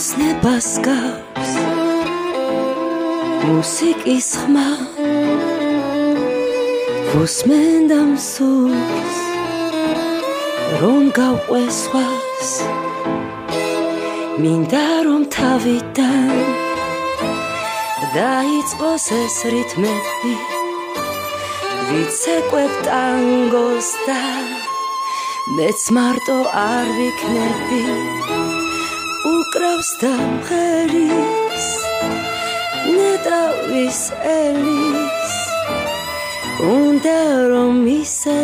ოცნებას გავს. მუსიკის ხმა ვუსმენდამ სულს რომ გავყვესვას. მინდა რომ თავიდან დაიწყოს ეს რიტმები ვიცეკვებ ტანგოს და მეც მარტო არ ვიქნები უკრავს და მხერის ნეტავის ელის. უნდა რომ ისე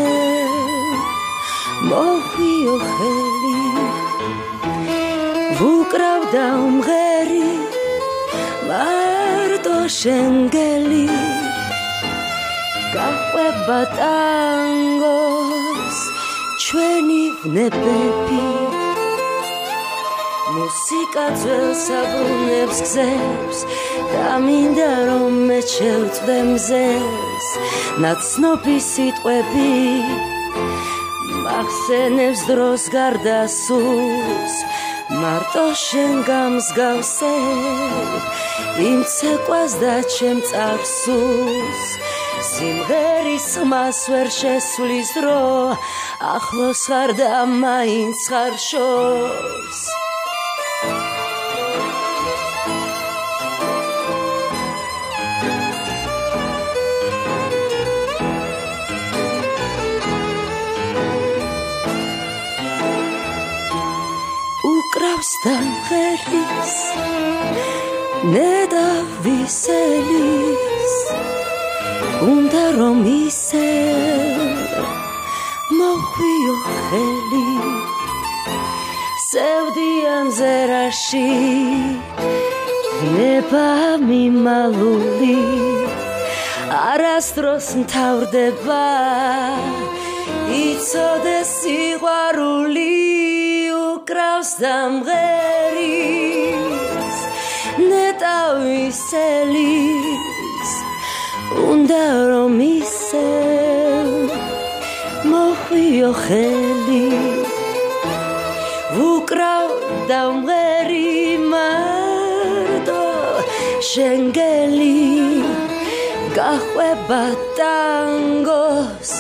მოხიო ხელი უკრավ და მხერი მარტო შენგელი. გაყვება ტანგოს ჩვენი ვნებები მუსიკა ძველს აბრუნებს გზებს და მინდა რომ მე შევწდე მზეს ნაცნობი სიტყვები მახსენებს დროს გარდა სულს. მარტო შენ გამსგავსე იმ ცეკვას და ჩემ წარსულს. სიმღერის მას ვერ შესვლის დრო ახლოს ხარ და მაინც ხარ შორს უკრავს და ღერის ნედა ვისელის უნდა რომ ისე მოხვიო ხელი სევდიან ზერაში ნება მიმალული არასდროს მთავრდება იცოდე უკრავს დამღერის ნეტავის ელის უნდა რომ ისე მოხვიო ხელი. უკრავ დამღერი მარტო შენგელი. გახვება ტანგოს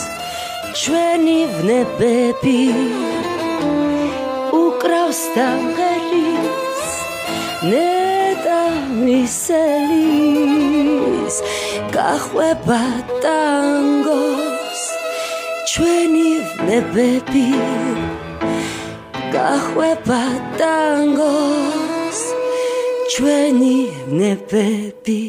ჩვენი ვნებები უკრავს დამღერის ნეტა მისელის გახვება ტანგოს ჩვენი ვნებები გახვება ტანგოს ჩვენი ვნებები